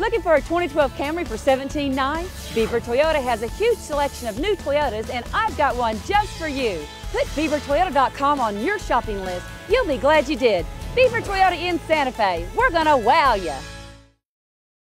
Looking for a 2012 Camry for $17,900? Beaver Toyota has a huge selection of new Toyotas and I've got one just for you. Put beavertoyota.com on your shopping list. You'll be glad you did. Beaver Toyota in Santa Fe. We're gonna wow you.